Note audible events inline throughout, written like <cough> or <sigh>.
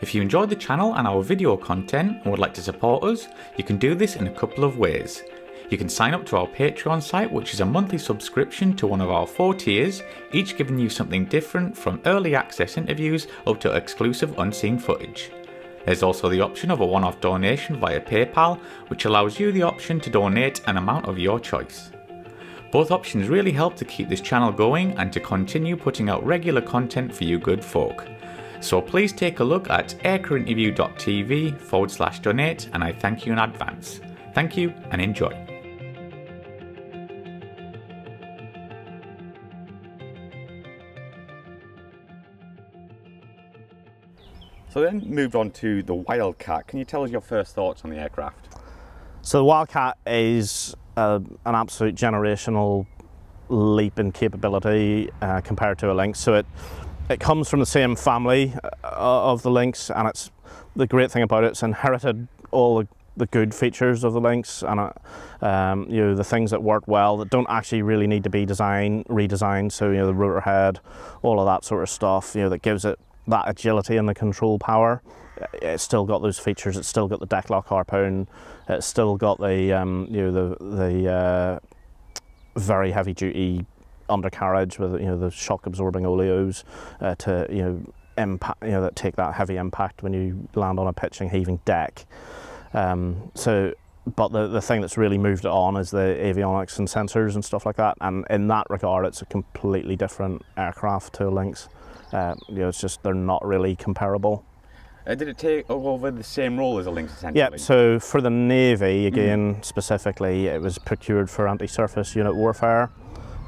If you enjoyed the channel and our video content and would like to support us, you can do this in a couple of ways. You can sign up to our Patreon site, which is a monthly subscription to one of our four tiers, each giving you something different from early access interviews up to exclusive unseen footage. There's also the option of a one off donation via PayPal, which allows you the option to donate an amount of your choice. Both options really help to keep this channel going and to continue putting out regular content for you good folk. So please take a look at aircrewinterview.tv forward slash donate and I thank you in advance. Thank you and enjoy. So then moved on to the Wildcat. Can you tell us your first thoughts on the aircraft? So the Wildcat is uh, an absolute generational leap in capability uh, compared to a Lynx. So it it comes from the same family uh, of the Lynx, and it's the great thing about it, it's inherited all the, the good features of the Lynx and uh, um, you know the things that work well that don't actually really need to be designed redesigned. So you know the rotor head, all of that sort of stuff. You know that gives it that agility and the control power. It's still got those features. It's still got the deck lock harpoon. It's still got the um, you know the the uh, very heavy duty undercarriage with you know the shock absorbing oleos uh, to you know impact you know that take that heavy impact when you land on a pitching heaving deck. Um, so but the, the thing that's really moved it on is the avionics and sensors and stuff like that. And in that regard, it's a completely different aircraft to a Lynx. Uh, you know, it's just they're not really comparable. Uh, did it take over the same role as a Lynx essentially? Yeah, so for the Navy, again, mm. specifically, it was procured for anti surface unit warfare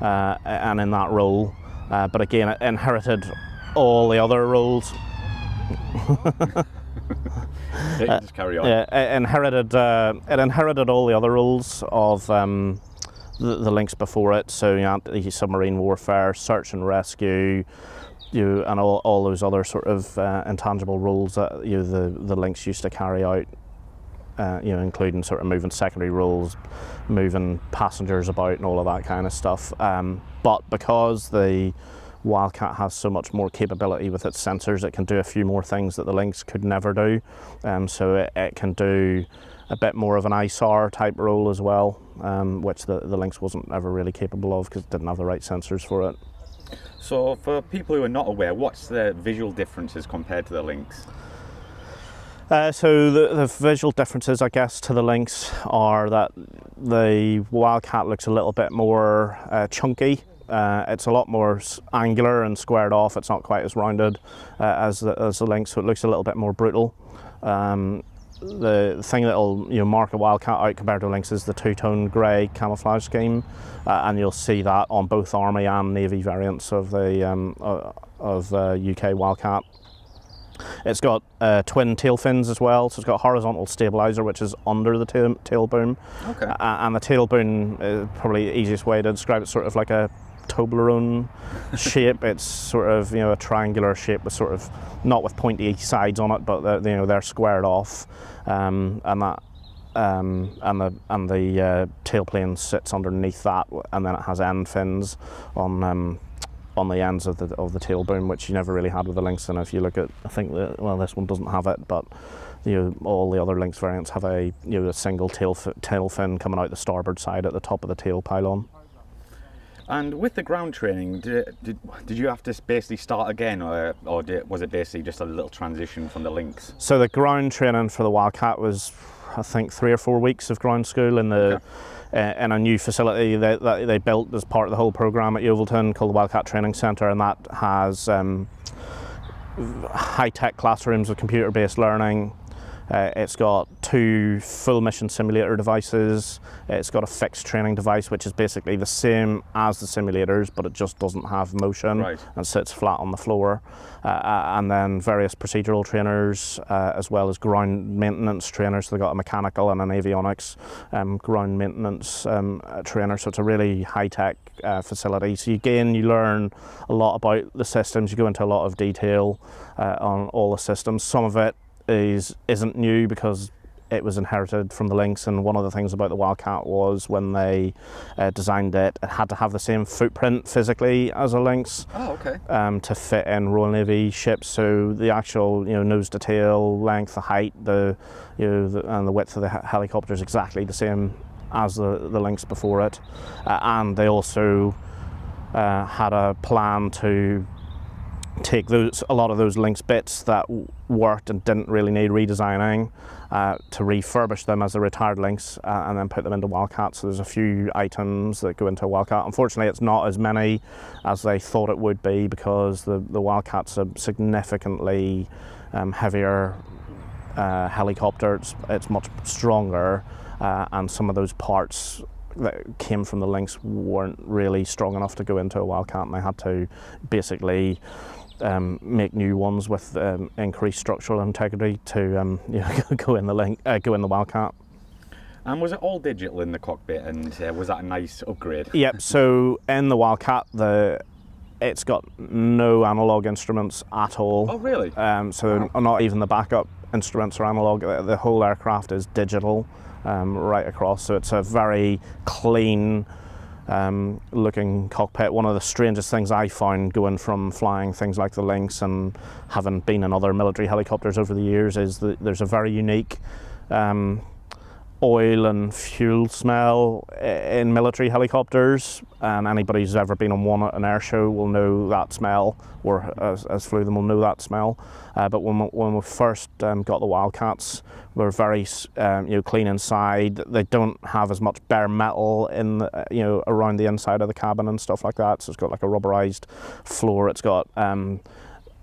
uh, and in that role. Uh, but again, it inherited all the other roles. <laughs> yeah, just carry on. Yeah, it inherited, uh, it inherited all the other roles of um, the, the Lynx before it. So, you know, anti-submarine warfare, search and rescue, you and all, all those other sort of uh, intangible roles that you know, the the Lynx used to carry out. Uh, you know, including sort of moving secondary roles, moving passengers about, and all of that kind of stuff. Um, but because the Wildcat has so much more capability with its sensors, it can do a few more things that the Lynx could never do. Um, so it, it, can do a bit more of an ISAR type role as well, um, which the, the Lynx wasn't ever really capable of because it didn't have the right sensors for it. So for people who are not aware, what's the visual differences compared to the Lynx? Uh, so the, the, visual differences, I guess, to the Lynx are that the Wildcat looks a little bit more uh, chunky. Uh, it's a lot more angular and squared off. It's not quite as rounded uh, as, the, as the Lynx, so it looks a little bit more brutal. Um, the thing that'll you know mark a wildcat out compared to lynx is the two-tone grey camouflage scheme, uh, and you'll see that on both army and navy variants of the um, uh, of uh, UK wildcat. It's got uh, twin tail fins as well, so it's got a horizontal stabilizer, which is under the tail, tail boom. Okay. and the tail boom is probably the easiest way to describe it, sort of like a Toblerone <laughs> shape. It's sort of you know a triangular shape with sort of not with pointy sides on it, but they're, you know they're squared off, um, and that um, and the and the uh, tailplane sits underneath that, and then it has end fins on um, on the ends of the of the tail boom, which you never really had with the Lynx. And if you look at, I think that well, this one doesn't have it, but you know all the other Lynx variants have a you know a single tail tail fin coming out the starboard side at the top of the tail pylon. And with the ground training, did, did, did you have to basically start again, or, or did, was it basically just a little transition from the Lynx? So the ground training for the Wildcat was, I think, three or four weeks of ground school in the. Okay. Uh, in a new facility that, that, they built as part of the whole program at Yeovilton called the Wildcat Training Centre, and that has um, high tech classrooms with computer based learning, uh, it's got two full mission simulator devices. It's got a fixed training device, which is basically the same as the simulators, but it just doesn't have motion right. and sits flat on the floor. Uh, uh, and then various procedural trainers, uh, as well as ground maintenance trainers. So they've got a mechanical and an avionics um, ground maintenance um, uh, trainer. So it's a really high tech uh, facility. So again, you learn a lot about the systems. You go into a lot of detail on all the systems. Some of it is isn't new because it was inherited from the Lynx, and one of the things about the Wildcat was when they uh, designed it, it had to have the same footprint physically as a Lynx Oh, okay. um, to fit in Royal Navy ships. So the actual, you know, nose to tail length, the height, the, you know, the, and the width of the helicopter is exactly the same as the the Lynx before it, uh, and they also uh, had a plan to take those a lot of those Lynx bits that worked and didn't really need redesigning uh, to refurbish them as a retired Lynx uh, and then put them into Wildcat. So there's a few items that go into a Wildcat. Unfortunately, it's not as many as they thought it would be because the the Wildcat's a significantly um, heavier uh, helicopter. It's, it's much stronger, uh, and some of those parts that came from the Lynx weren't really strong enough to go into a Wildcat, and I had to basically um, make new ones with um, increased structural integrity to um, <laughs> you know, go in the link, uh, go in the Wildcat. And was it all digital in the cockpit? And uh, was that a nice upgrade? Yep. So in the Wildcat, the it's got no analog instruments at all. Oh, really? Um, so not even the backup instruments are analog. The the whole aircraft is digital um, right across. So it's a very clean um, looking cockpit. One of the strangest things I found going from flying things like the Lynx and having been in other military helicopters over the years is that there's a very unique um, oil and fuel smell in military helicopters. And anybody who's ever been on one at an air show will know that smell, or as, has flew them will know that smell. Uh, but when we, when we first um, got the Wildcats, we're very um, you know clean inside. They don't have as much bare metal in the, uh, you know around the inside of the cabin and stuff like that. So it's got like a rubberized floor. It's got um,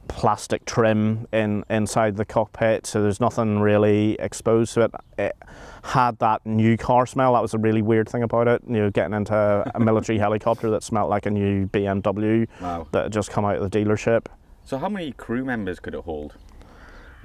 plastic trim in inside the cockpit, so there's nothing really exposed to it. It had that new car smell. That was a really weird thing about it. You know, getting into a <laughs> <laughs> military helicopter that smelled like a new BMW Wow. that had just come out of the dealership. So how many crew members could it hold?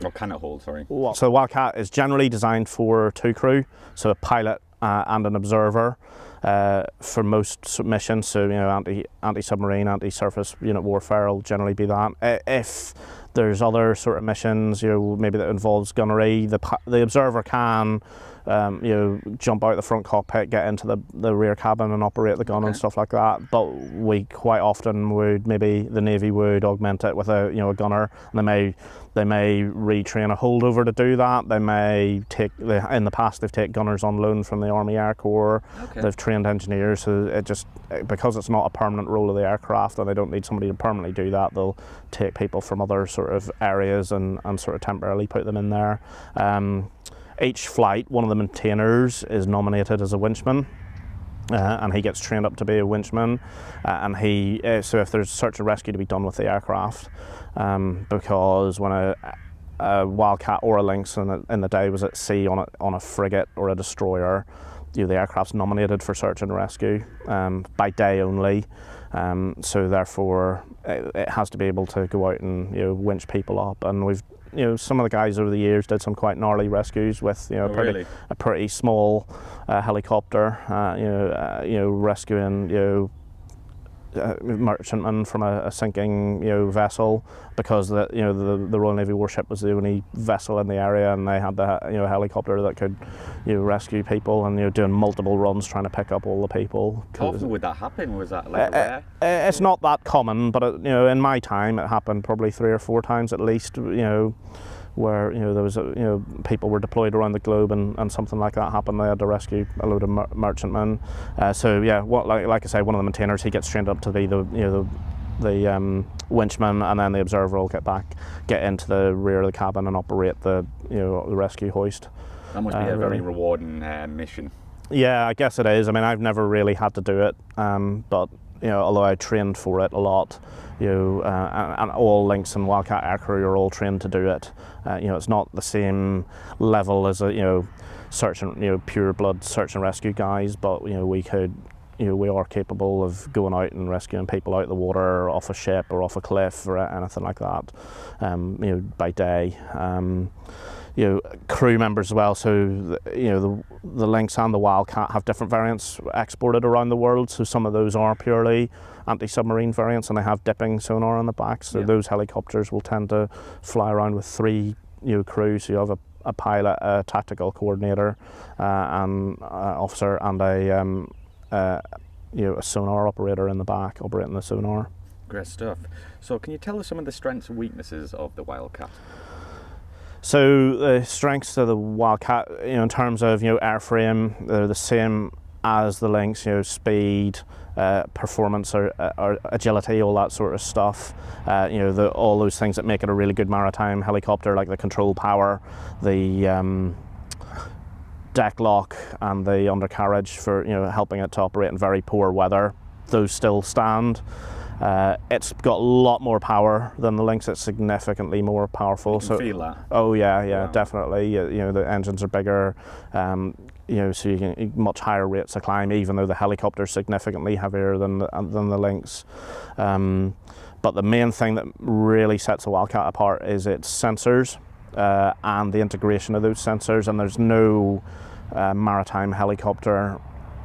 Or can it hold, sorry? So the Wildcat is generally designed for two crew, so a pilot uh, and an observer uh, for most missions. So you know, anti anti submarine, anti surface unit warfare will generally be that. If there's other sort of missions, you know, maybe that involves gunnery, the the observer can. Um, you know, jump out the front cockpit, get into the, the rear cabin and operate the gun and stuff like that. But we quite often would maybe the navy would augment it with a you know a gunner, and they may they may retrain a holdover to do that. They may take they, in the past they've taken gunners on loan from the Army Air Corps. Okay. They've trained engineers, so it just because it's not a permanent role of the aircraft, and they don't need somebody to permanently do that. They'll take people from other sort of areas and, and sort of temporarily put them in there. Um, each flight, one of the maintainers is nominated as a winchman. Uh, and he gets trained up to be a winchman, uh, and he uh, so if there's search and rescue to be done with the aircraft, um, because when a, a wildcat or a lynx in the, in the day was at sea on a, on a frigate or a destroyer, you know, the aircraft's nominated for search and rescue um, by day only. Um, so therefore, it, it has to be able to go out and you know winch people up, and we've you know some of the guys over the years did some quite gnarly rescues with you know Oh, pretty, really? a pretty small uh, helicopter, uh, you know, uh, you know, rescuing you know uh, merchantmen from a, a sinking you know vessel because the you know the, the Royal Navy warship was the only vessel in the area and they had the you know helicopter that could you know rescue people and you know doing multiple runs trying to pick up all the people. How often would that happen? Was that like uh, rare? uh, it's not that common, but it, you know, in my time, it happened probably three or four times at least. You know, where you know there was a, you know people were deployed around the globe and, and something like that happened. They had to rescue a load of mer- merchantmen. Uh, so yeah, what like like I say, one of the maintainers he gets trained up to be the you know the the um, winchman, and then the observer will get back, get into the rear of the cabin and operate the you know the rescue hoist. That must be uh, a very really. rewarding uh, mission. Yeah, I guess it is. I mean, I've never really had to do it, um, but you know, although I trained for it a lot, you know, uh, and, and all Lynx and Wildcat aircrew are all trained to do it. Uh, you know, it's not the same level as a you know, search and you know, pure blood search and rescue guys, but you know, we could. You know, we are capable of going out and rescuing people out of the water, or off a ship, or off a cliff, or anything like that. Um, you know, by day. Um, you know, crew members as well. So, you know, the, the Lynx and the Wildcat have different variants exported around the world. So, some of those are purely anti submarine variants and they have dipping sonar on the back. So, Yeah. those helicopters will tend to fly around with three you know, crew. So, you have a a pilot, a tactical coordinator, uh, and uh, officer, and a um, uh, you know a sonar operator in the back operating the sonar. Great stuff. So, can you tell us some of the strengths and weaknesses of the Wildcat? So the strengths of the Wildcat, you know, in terms of you know airframe, they're the same as the Lynx. You know, speed, uh, performance, or, or, agility, all that sort of stuff. Uh, you know, the, all those things that make it a really good maritime helicopter, like the control power, the um, deck lock, and the undercarriage for you know helping it to operate in very poor weather. Those still stand. Uh, it's got a lot more power than the Lynx. It's significantly more powerful. So feel that. Oh yeah, yeah, Wow. definitely. You, you know the engines are bigger. Um, you know, so you can much higher rates of climb, even though the helicopter's significantly heavier than the, than the Lynx. Um, but the main thing that really sets the Wildcat apart is its sensors uh, and the integration of those sensors. And there's no uh, maritime helicopter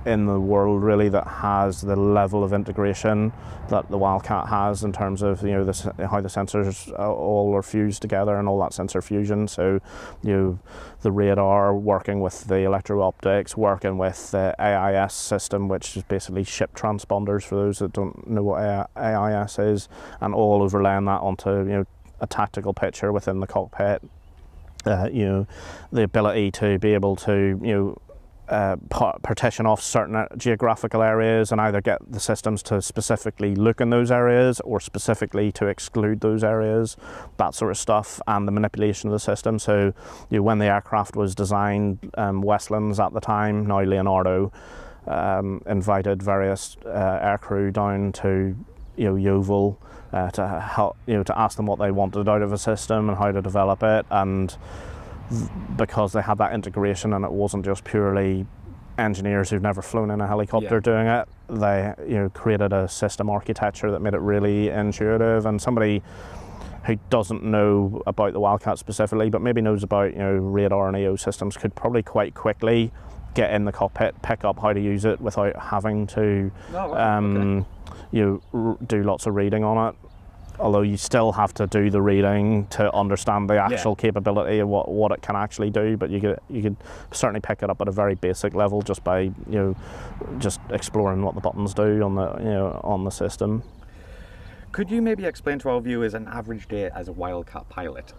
in the world really that has the level of integration that the Wildcat has in terms of you know the, how the sensors uh, all are fused together and all that sensor fusion. So you know, the radar working with the electro optics, working with the AIS system, which is basically ship transponders for those that don't know what AIS is, and all overlaying that onto you know a tactical picture within the cockpit. Uh, you know, the ability to be able to you know uh, partition off certain uh, geographical areas and either get the systems to specifically look in those areas or specifically to exclude those areas, that sort of stuff, and the manipulation of the system. So, you know, when the aircraft was designed, um, Westlands at the time, now Leonardo, um, invited various uh, aircrew down to you know Yeovil uh, to help you know to ask them what they wanted out of a system and how to develop it and because they had that integration and it wasn't just purely engineers who've never flown in a helicopter Yeah. doing it they you know created a system architecture that made it really intuitive and somebody who doesn't know about the Wildcat specifically but maybe knows about you know radar and EO systems could probably quite quickly get in the cockpit pick up how to use it without having to Oh, wow, um, you know, r- do lots of reading on it. Although you still have to do the reading to understand the actual capability of what, what it can actually do, but you could you could certainly pick it up at a very basic level just by you know just exploring what the buttons do on the you know on the system. Could you maybe explain to our viewers an average day as a Wildcat pilot?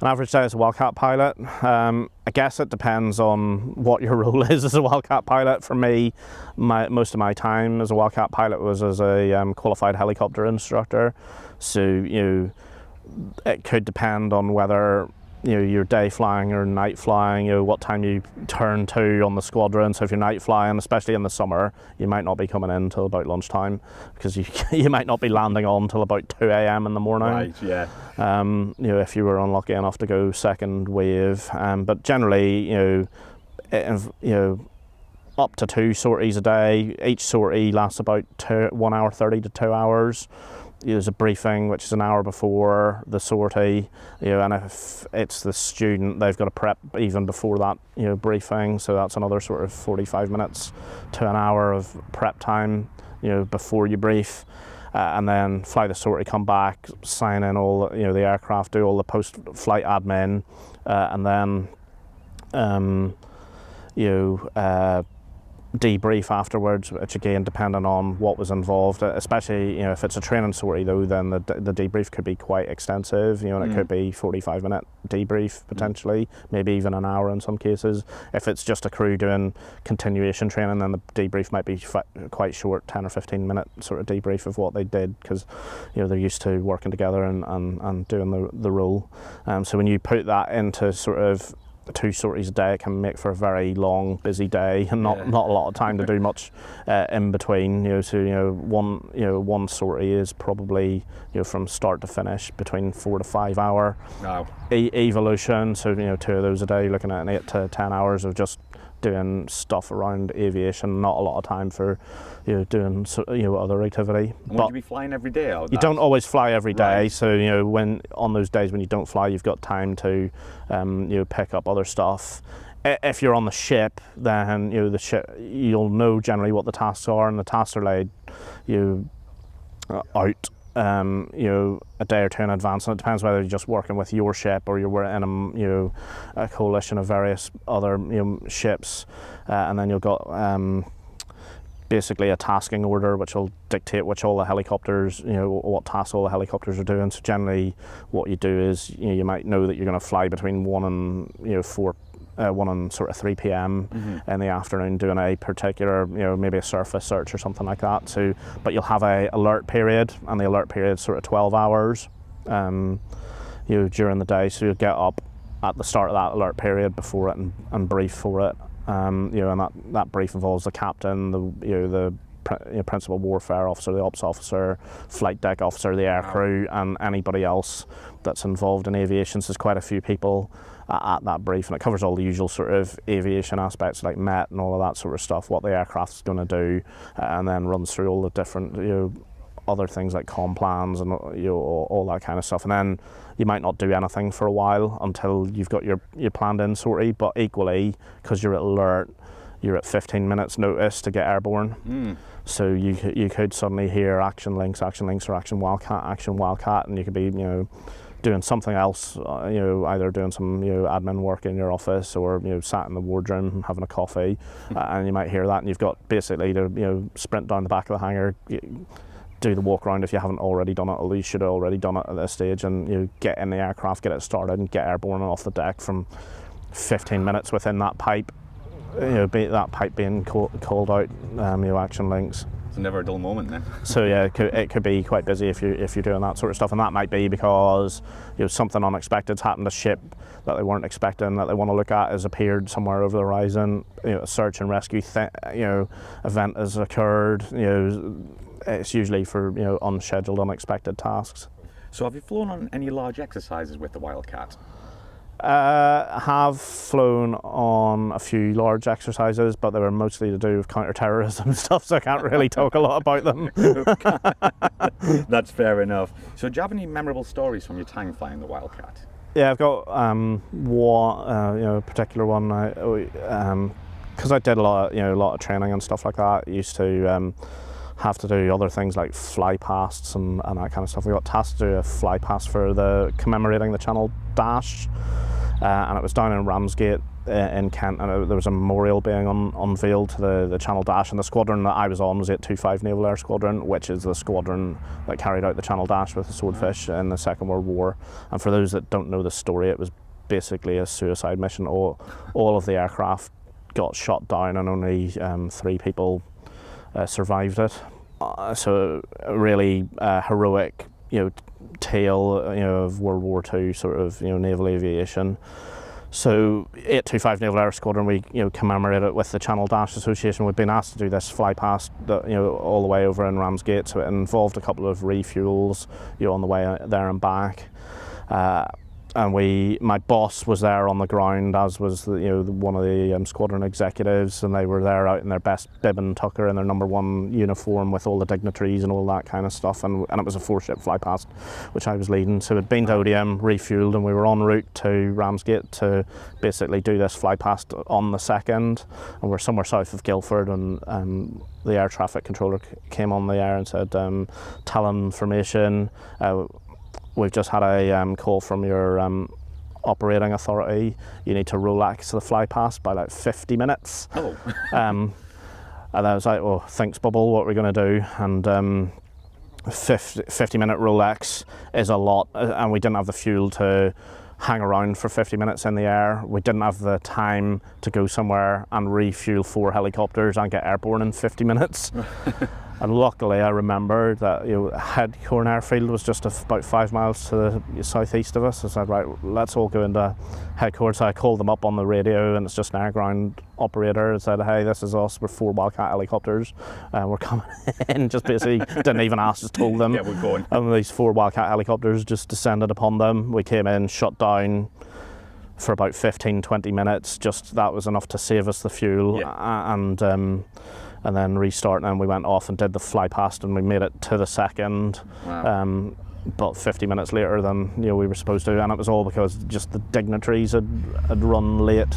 An average day as a Wildcat pilot, um, I guess it depends on what your <laughs> role is as a Wildcat pilot. For me, my, most of my time as a Wildcat pilot was as a um, qualified helicopter instructor. So you know, it could depend on whether you know you're day flying or night flying. You know what time you turn to on the squadron. So if you're night flying, especially in the summer, you might not be coming in until about lunchtime because you <laughs> you might not be landing on until about two a.m. in the morning Right, yeah. um, you know, if you were unlucky enough to go second wave. Um, but generally, you know, it, you know, up to two sorties a day. Each sortie lasts about two, one hour thirty to two hours. There's a briefing, which is an hour before the sortie, you know, and if it's the student, they've got to prep even before that, you know, briefing. So that's another sort of 45 minutes to an hour of prep time, you know, before you brief uh, and then fly the sortie, come back, sign in all you know the aircraft, do all the post-flight admin, uh, and then um, you know uh, debrief afterwards, which again depending on what was involved. uh, Especially you know if it's a training sortie though, then the the debrief could be quite extensive. You know, and it Mm. could be 45 minute debrief potentially, maybe even an hour in some cases. If it's just a crew doing continuation training, then the debrief might be quite short, 10 or 15 minute sort of debrief of what they did because you know they're used to working together and, and, and doing the, the role. Um, so when you put that into sort of two sorties a day, it can make for a very long, busy day and not, Yeah. not a lot of time to do much uh, in between. You know, so you know one you know one sortie is probably you know from start to finish between four to five hour Wow. e- evolution. So you know, two of those a day, looking at an eight to ten hours of just doing stuff around aviation. Not a lot of time for you know doing you know other activity. And But would you be flying every day? You that- don't always fly every day, Right. so you know when on those days when you don't fly, you've got time to um, you know pick up other stuff. If you're on the ship, then you know the ship you'll know generally what the tasks are, and the tasks are laid you uh, out um, you know, a day or two in advance, and it depends whether you're just working with your ship or you're in a, you know, a coalition of various other you know, ships, uh, and then you've got um, basically a tasking order which will dictate which all the helicopters, you know, what tasks all the helicopters are doing. So generally, what you do is you, know, you might know that you're going to fly between one and you know four uh, one on sort of 3 p.m. Mm-hmm. in the afternoon doing a particular, you know, maybe a surface search or something like that. So, but you'll have a alert period, and the alert period is sort of 12 hours, um, you know, during the day. So you'll get up at the start of that alert period before it and, and brief for it. Um, you know, and that, that brief involves the captain, the you know the you know, principal warfare officer, the ops officer, flight deck officer, the air crew, and anybody else that's involved in aviation. So there's quite a few people at that brief, and it covers all the usual sort of aviation aspects like MET and all of that sort of stuff, what the aircraft's going to do, uh, and then runs through all the different you know other things like com plans and you know all that kind of stuff, and then you might not do anything for a while until you've got your your planned in sortie, but equally because you're at alert. You're at 15 minutes notice to get airborne, mm. so you you could suddenly hear action Lynx, action Lynx, or action wildcat, action wildcat, and you could be you know doing something else, uh, you know, either doing some you know admin work in your office or you know sat in the wardroom having a coffee, uh, and you might hear that, and you've got basically to you know sprint down the back of the hangar. Do the walk around if you haven't already done it, or you should have already done it at this stage, and you know, get in the aircraft, get it started, and get airborne and off the deck from 15 minutes within that pipe. You know, be, that pipe being call, called out, um, you know, action Lynx. Never a dull moment then. <laughs> so yeah, it could, it could, be quite busy if you if you're doing that sort of stuff, and that might be because you know something unexpected's happened. A ship that they weren't expecting that they want to look at has appeared somewhere over the horizon. You know, a search and rescue th- you know event has occurred. You know, it's usually for you know unscheduled, unexpected tasks. So have you flown on any large exercises with the Wildcat? Uh, have flown on a few large exercises, but they were mostly to do with counter-terrorism <laughs> stuff, so I can't really talk a lot about them. <laughs> That's fair enough. So, do you have any memorable stories from your time flying the Wildcat? Yeah, I've got um, one, uh, you know, particular one. I, um, because I did a lot, of, you know, a lot of training and stuff like that. I used to um, have to do other things like fly pasts and, and that kind of stuff. We got tasked to do a fly past for the commemorating the Channel Dash uh, and it was down in Ramsgate uh, in Kent, and there was a memorial being un, unveiled to the, the Channel Dash, and the squadron that I was on was 825 Naval Air Squadron, which is the squadron that carried out the Channel Dash with the Swordfish in the Second World War. And for those that don't know the story, it was basically a suicide mission. All, all of the aircraft got shot down, and only um, three people uh, survived it. Uh, so, a really uh, heroic, you know, tale you know, of World War II sort of you know naval aviation. So 825 Naval Air Squadron, we you know commemorate it with the Channel Dash Association. We've been asked to do this fly past the, you know all the way over in Ramsgate, so it involved a couple of refuels you know on the way there and back. Uh, and we my boss was there on the ground as was the, you know one of the um, squadron executives and they were there out in their best bib and tucker in their number one uniform with all the dignitaries and all that kind of stuff and, and it was a four ship fly past which I was leading. So we'd been to Odiham refueled and we were en route to Ramsgate to basically do this fly past on the second and we're somewhere south of Guildford and um, the air traffic controller came on the air and said um, Talon formation uh, We've just had a um, call from your um, operating authority. You need to relax the fly past by like 50 minutes. Oh. <laughs> um, and I was like, well, thanks, Bubble, what are we going to do? And um, 50, 50 minute relax is a lot, uh, and we didn't have the fuel to hang around for 50 minutes in the air. We didn't have the time to go somewhere and refuel four helicopters and get airborne in 50 minutes. <laughs> And luckily, I remembered that you know, Headcorn Airfield was just about five miles to the southeast of us. I said, right, let's all go into Headcorn. So I called them up on the radio, and it's just an air ground operator. And said, hey, this is us. We're four Wildcat helicopters. Uh, we're coming <laughs> in. just basically didn't even ask, just told them. Yeah, we're going. And these four Wildcat helicopters just descended upon them. We came in, shut down for about 15, 20 minutes. Just that was enough to save us the fuel. Yeah. And um, and then restart and then we went off and did the fly past and we made it to the second wow. um, but 50 minutes later than you know we were supposed to, and it was all because just the dignitaries had, had run late.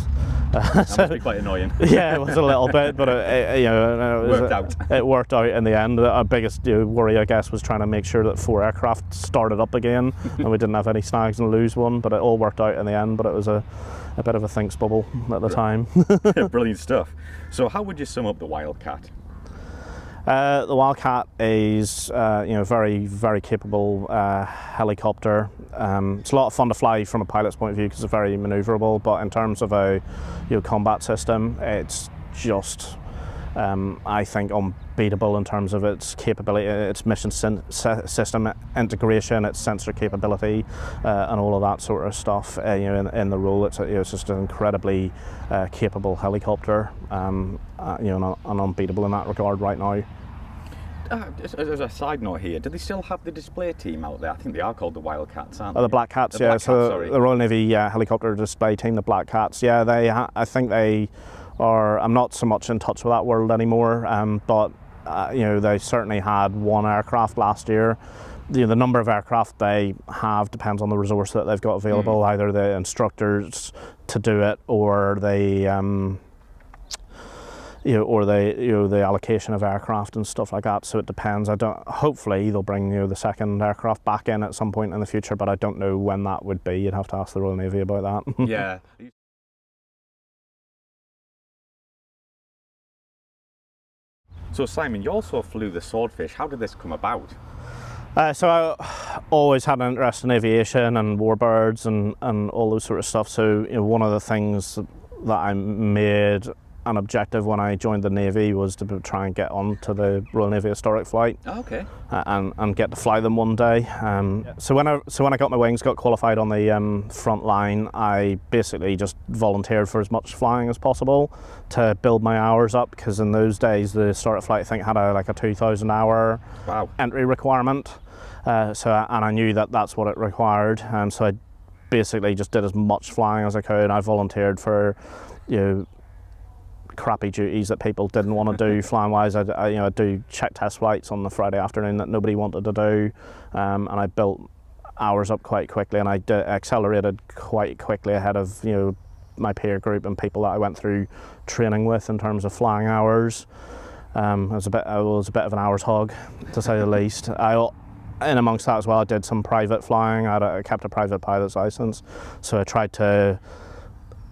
That must be <laughs> quite annoying. yeah, it was a little bit, but it, it, you know, it was, Worked out. It worked out in the end. Our biggest you know, worry, I guess, was trying to make sure that four aircraft started up again, and we didn't have any snags and lose one. But it all worked out in the end. But it was a, a bit of a thinks bubble at the time. <laughs> <laughs> Brilliant stuff. So, how would you sum up the Wildcat? Uh, the Wildcat is, uh, you know, very, very capable uh, helicopter. Um, it's a lot of fun to fly from a pilot's point of view because it's very manoeuvrable. But in terms of a, you know, combat system, it's just, um, I think, unbeatable in terms of its capability, its mission sy- system integration, its sensor capability, uh, and all of that sort of stuff. Uh, you know, in, in the role, it's, you know, it's just an incredibly uh, capable helicopter. Um, uh, you know, and unbeatable in that regard right now. Uh, as, a side note here, do they still have the display team out there? I think they are called the Wildcats, aren't Oh, the? Black Cats, The yeah. Black so Cats, the Royal Navy uh, helicopter display team, the Black Cats, yeah. They, ha- I think they are. I'm not so much in touch with that world anymore, um, but uh, you know they certainly had one aircraft last year. You know, the number of aircraft they have depends on the resource that they've got available, either the instructors to do it or the. Um, you know, or the you know the allocation of aircraft and stuff like that. So it depends. I don't. Hopefully they'll bring you know, the second aircraft back in at some point in the future, but I don't know when that would be. You'd have to ask the Royal Navy about that. <laughs> yeah. So, Simon, you also flew the Swordfish. How did this come about? Uh, so I always had an interest in aviation and warbirds and, and all those sort of stuff. So you know, one of the things that I made an objective when I joined the Navy was to try and get on to the Royal Navy Historic Flight. Oh, okay. and, and get to fly them one day. Um, So when I so when I got my wings, got qualified on the um, front line, I basically just volunteered for as much flying as possible to build my hours up. Because in those days, the Historic flight I think had a like a 2,000 hour Wow. entry requirement. Uh, so and I knew that that's what it required, and so I basically just did as much flying as I could. I volunteered for you know crappy duties that people didn't want to do <laughs> flying wise. I, I, you know, I'd do check test flights on the Friday afternoon that nobody wanted to do, um, and I built hours up quite quickly, and I d- accelerated quite quickly ahead of you know my peer group and people that I went through training with in terms of flying hours. Um, I was a bit, I was a bit of an hours hog, to say the <laughs> least. I, in amongst that as well, I did some private flying. I, had a, I kept a private pilot's license, so I tried to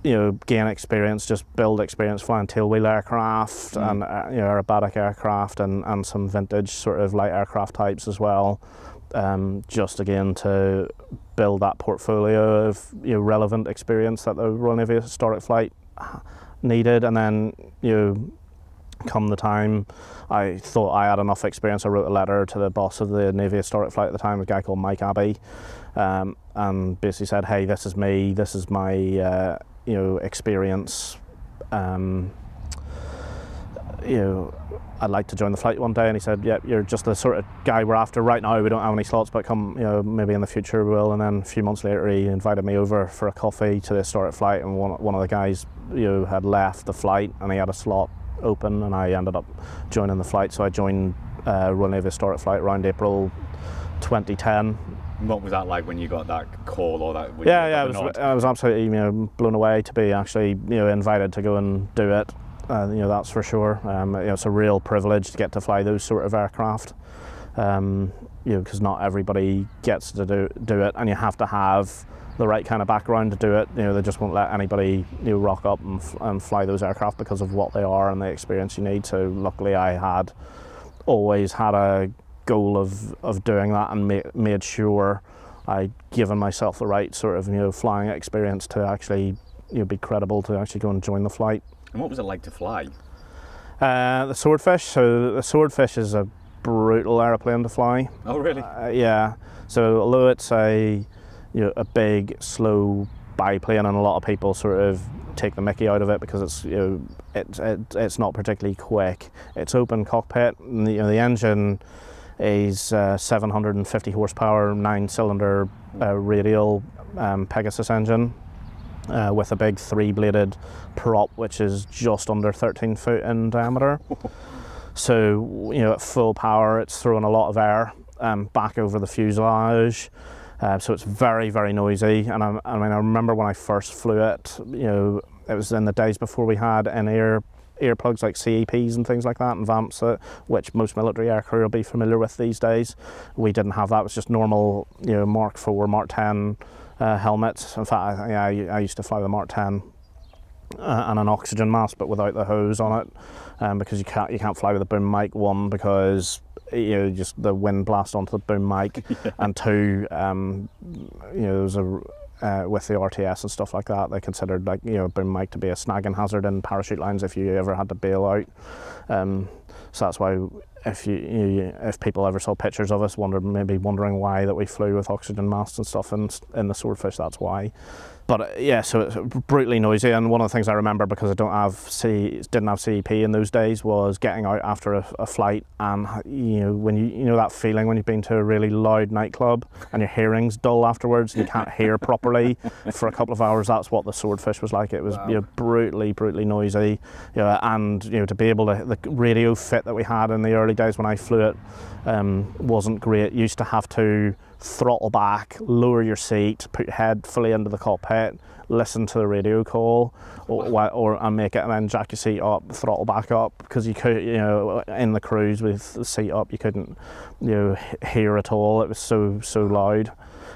you know, gain experience, just build experience flying tailwheel aircraft and uh, you know aerobatic aircraft and, and some vintage sort of light aircraft types as well. Um, just again to build that portfolio of you know relevant experience that the Royal Navy Historic Flight needed, and then you know come the time I thought I had enough experience, I wrote a letter to the boss of the Navy Historic Flight at the time, a guy called Mike Abbey, um, and basically said, "Hey, this is me. This is my uh, you know experience. Um, you know, I'd like to join the flight one day." And he said, "Yeah, you're just the sort of guy we're after right now. We don't have any slots, but come, you know, maybe in the future we will." And then a few months later, he invited me over for a coffee to the Historic Flight, and one one of the guys you know had left the flight, and he had a slot open, and I ended up joining the flight. So I joined uh, Royal Navy Historic Flight around April 2010. What was that like when you got that call or that? Yeah, yeah, I was. I was absolutely you know blown away to be actually you know invited to go and do it. Uh, you know that's for sure. Um, you know, it's a real privilege to get to fly those sort of aircraft. Um, you know, because not everybody gets to do do it, and you have to have the right kind of background to do it. You know, they just won't let anybody you know rock up and, f- and fly those aircraft because of what they are and the experience you need. So luckily, I had always had a goal of, of doing that and ma- made sure I'd given myself the right sort of you know flying experience to actually you know, be credible to actually go and join the flight. And what was it like to fly? Uh, the Swordfish. So the Swordfish is a brutal aeroplane to fly. Oh, really? Uh, yeah. So although it's a you know, a big slow biplane, and a lot of people sort of take the Mickey out of it because it's you know it, it, it's not particularly quick. It's open cockpit. And the, you know, the engine is uh, 750 horsepower, nine-cylinder uh, radial um, Pegasus engine. Uh, with a big three-bladed prop, which is just under 13 foot in diameter. <laughs> So you know, at full power, it's throwing a lot of air um, back over the fuselage. Uh, so it's very, very noisy. And I, I mean, I remember when I first flew it, you know, it was in the days before we had an air earplugs like CEPs and things like that and VAMPs, uh, which most military aircrew will be familiar with these days. We didn't have that. It was just normal, you know, Mark 4, Mark 10 uh, helmets. In fact, I, I, I, used to fly the Mark 10 uh, and an oxygen mask, but without the hose on it, um, because you can't you can't fly with a boom mic. One because you know just the wind blast onto the boom mic, <laughs> yeah. and two, um, you know, there's a uh, with the RTS and stuff like that. They considered like you know boom mic to be a snagging hazard in parachute lines if you ever had to bail out. Um, so that's why if you, you, if people ever saw pictures of us, wondered maybe wondering why that we flew with oxygen masks and stuff in, in the swordfish. That's why. But uh, yeah, so it's brutally noisy. And one of the things I remember because I don't have C, didn't have CEP in those days was getting out after a, a, flight and you know when you you know that feeling when you've been to a really loud nightclub and your hearing's dull afterwards and you can't hear <laughs> properly for a couple of hours. That's what the swordfish was like. It was wow. you know, brutally brutally noisy. You know, and you know to be able to the radio fit that we had in the early days when I flew it um, wasn't great. Used to have to throttle back, lower your seat, put your head fully into the cockpit, listen to the radio call, or, or and make it, and then jack your seat up, throttle back up, because you could, you know, in the cruise with the seat up, you couldn't, you know, hear at all. It was so so loud.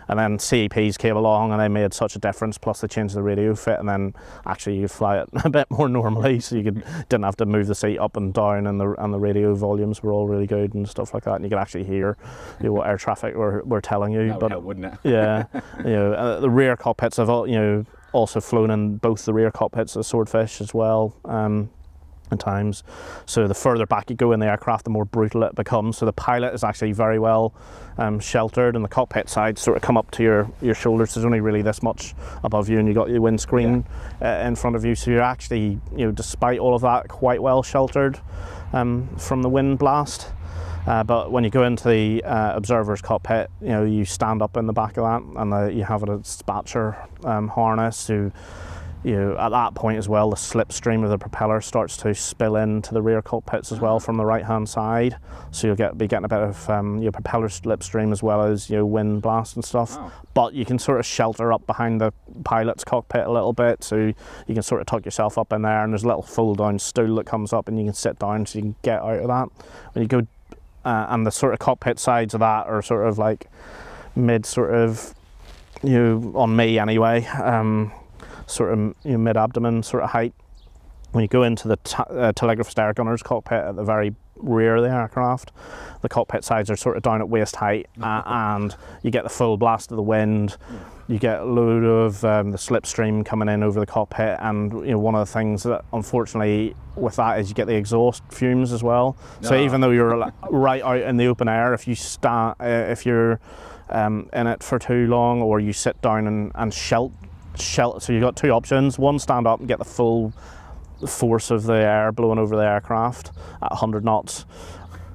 And then CEPs came along and they made such a difference. Plus they changed the radio fit, and then actually you fly it <laughs> a bit more normally, so you could didn't have to move the seat up and down, and the and the radio volumes were all really good and stuff like that, and you could actually hear you know, what air traffic were, were telling you. That but help, wouldn't it? <laughs> yeah, <laughs> you know, uh, the rear cockpits have all you know also flown in both the rear cockpits of Swordfish as well. Um, times. So the further back you go in the aircraft, the more brutal it becomes. So the pilot is actually very well um, sheltered, and the cockpit side sort of come up to your your shoulders. There's only really this much above you, and you've got your windscreen yeah. uh, in front of you. So you're actually, you know, despite all of that, quite well sheltered um, from the wind blast. Uh, but when you go into the uh, observer's cockpit, you know you stand up in the back of that, and the, you have a dispatcher um, harness. So you know, at that point as well, the slipstream of the propeller starts to spill into the rear cockpits as well from the right hand side. So you'll get be getting a bit of um, your propeller slipstream as well as your know, wind blast and stuff. Oh. But you can sort of shelter up behind the pilot's cockpit a little bit, so you can sort of tuck yourself up in there. And there's a little fold down stool that comes up, and you can sit down so you can get out of that. When you go, uh, and the sort of cockpit sides of that are sort of like mid sort of you know, on me anyway. Um, sort of you know, mid abdomen sort of height. When you go into the uh, telegraphist air gunner's cockpit at the very rear of the aircraft, the cockpit sides are sort of down at waist height, <laughs> uh, and you get the full blast of the wind. You get a load of um, the slipstream coming in over the cockpit, and you know one of the things that unfortunately with that is you get the exhaust fumes as well. No. So even though you're right out in the open air, if you start, uh, if you're um, in it for too long, or you sit down and, and shelt shelter. So you've got two options. One, stand up and get the full force of the air blowing over the aircraft at 100 knots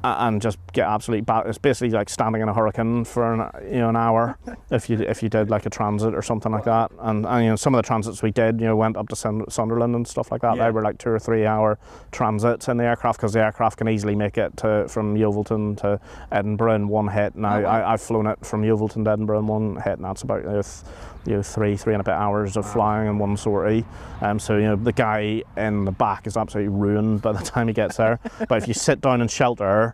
and just get absolutely bad. It's basically like standing in a hurricane for an, you know an hour if you if you did like a transit or something like that. And, and you know some of the transits we did, you know, went up to Sunderland and stuff like that. Yeah. They were like two or three hour transits in the aircraft because the aircraft can easily make it to from Yeovilton to Edinburgh in one hit. Now oh, I, have flown it from Yeovilton to Edinburgh in one hit, and that's about you know, you know three three and a bit hours of flying in one sortie. Um, so you know the guy in the back is absolutely ruined by the <laughs> time he gets there. but if you sit down and shelter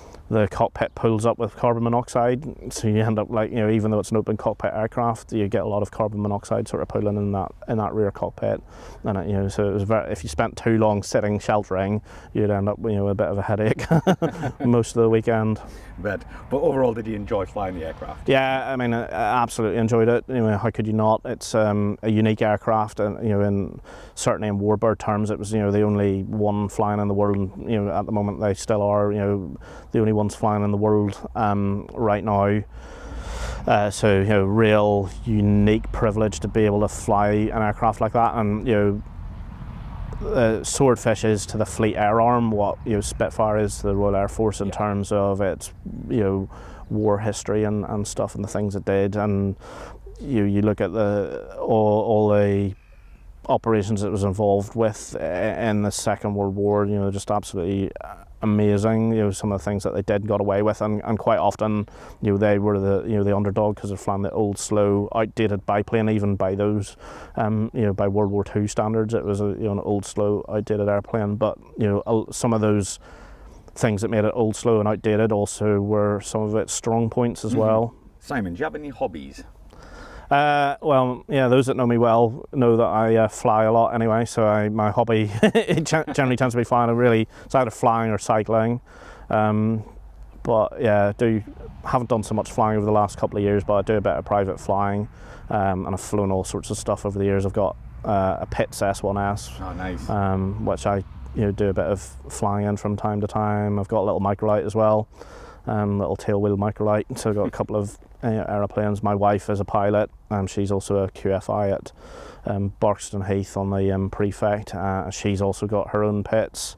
the cockpit pulls up with carbon monoxide, so you end up like you know even though it's an open cockpit aircraft, you get a lot of carbon monoxide sort of pulling in that in that rear cockpit, and it, you know so it was very, if you spent too long sitting sheltering, you'd end up you know with a bit of a headache <laughs> most of the weekend. But but overall, did you enjoy flying the aircraft? Yeah, I mean, I absolutely enjoyed it. Anyway, how could you not? It's um, a unique aircraft, and you know, in certainly in warbird terms, it was you know the only one flying in the world. You know, at the moment they still are. You know, the only ones flying in the world um, right now. Uh, so you know, real unique privilege to be able to fly an aircraft like that, and you know. Uh, Swordfish is to the Fleet Air Arm what you know Spitfire is to the Royal Air Force in yeah. terms of its you know war history and, and stuff and the things it did and you you look at the all, all the operations it was involved with in the Second World War you know just absolutely amazing. You know, some of the things that they did got away with, and, and quite often, you know, they were the you know the underdog because they're flying the old, slow, outdated biplane, even by those, um, you know, by World War II standards, it was a you know an old, slow, outdated airplane. But you know, some of those things that made it old, slow, and outdated also were some of its strong points as mm-hmm. well. Simon, do you have any hobbies? Uh, well, yeah, those that know me well know that I uh, fly a lot anyway. So I, my hobby <laughs> it generally tends to be flying. I really it's either flying or cycling. Um, but yeah, do haven't done so much flying over the last couple of years, but I do a bit of private flying, um, and I've flown all sorts of stuff over the years. I've got uh, a Pitts S1S, oh, nice. um, which I you know do a bit of flying in from time to time. I've got a little microlight as well, um, little tail wheel microlight. So I've got a couple of uh, aeroplanes. My wife is a pilot, and she's also a QFI at um, Barkston Heath on the um, prefect. Uh, she's also got her own Pitts.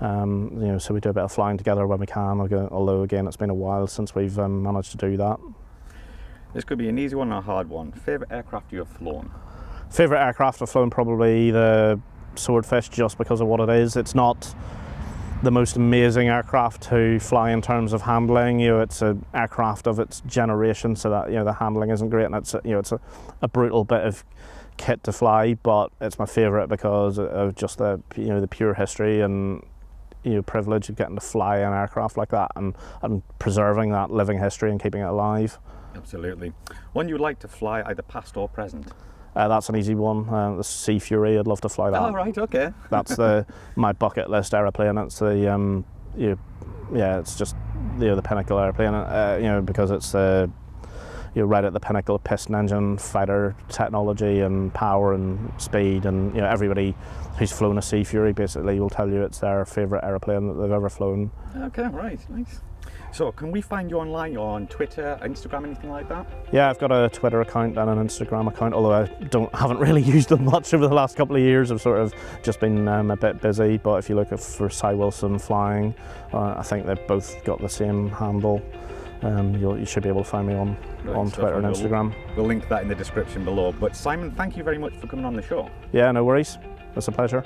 Um, you know, so we do a bit of flying together when we can. Although again, it's been a while since we've um, managed to do that. This could be an easy one or a hard one. Favorite aircraft you have flown? Favorite aircraft I've flown probably the Swordfish, just because of what it is. It's not the most amazing aircraft to fly in terms of handling. You know, it's an aircraft of its generation, so that you know the handling isn't great, and it's a, you know it's a, a brutal bit of kit to fly. But it's my favourite because of just the you know the pure history and you know privilege of getting to fly an aircraft like that and and preserving that living history and keeping it alive. Absolutely. One you'd like to fly, either past or present. Uh, that's an easy one. Uh, the Sea Fury, I'd love to fly that. Oh right, okay. <laughs> that's the my bucket list aeroplane. That's the um, you, yeah, it's just you know, the pinnacle airplane. Uh, you know because it's uh, you're right at the pinnacle of piston engine fighter technology and power and speed and you know everybody who's flown a Sea Fury basically will tell you it's their favourite aeroplane that they've ever flown. Okay, right, nice. So, can we find you online on Twitter, Instagram, anything like that? Yeah, I've got a Twitter account and an Instagram account. Although I don't <laughs> haven't really used them much over the last couple of years. I've sort of just been um, a bit busy. But if you look for Si Wilson flying, uh, I think they've both got the same handle. Um, you should be able to find me on right, on Twitter and Instagram. We'll, we'll link that in the description below. But Simon, thank you very much for coming on the show. Yeah, no worries. It's a pleasure.